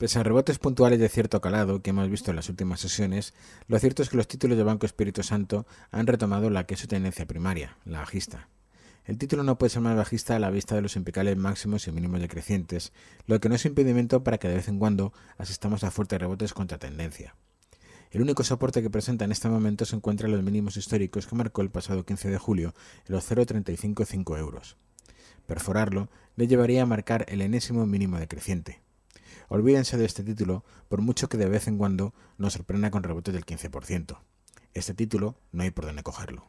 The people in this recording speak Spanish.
Pese a rebotes puntuales de cierto calado que hemos visto en las últimas sesiones, lo cierto es que los títulos de Banco Espíritu Santo han retomado la que es su tendencia primaria, la bajista. El título no puede ser más bajista a la vista de los impecales máximos y mínimos decrecientes, lo que no es impedimento para que de vez en cuando asistamos a fuertes rebotes contra tendencia. El único soporte que presenta en este momento se encuentra en los mínimos históricos que marcó el pasado 15 de julio en los 0,355 euros. Perforarlo le llevaría a marcar el enésimo mínimo decreciente. Olvídense de este título, por mucho que de vez en cuando nos sorprenda con rebotes del 15%. Este título no hay por dónde cogerlo.